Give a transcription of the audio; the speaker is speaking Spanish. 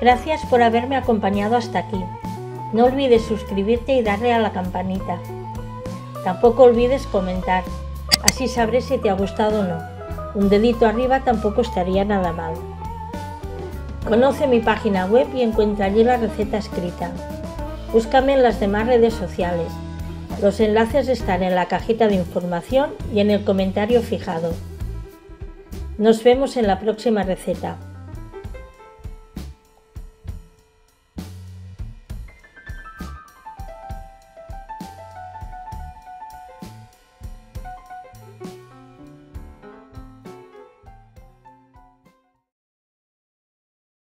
Gracias por haberme acompañado hasta aquí. No olvides suscribirte y darle a la campanita. Tampoco olvides comentar, así sabré si te ha gustado o no. Un dedito arriba tampoco estaría nada mal. Conoce mi página web y encuentra allí la receta escrita. Búscame en las demás redes sociales. Los enlaces están en la cajita de información y en el comentario fijado. Nos vemos en la próxima receta.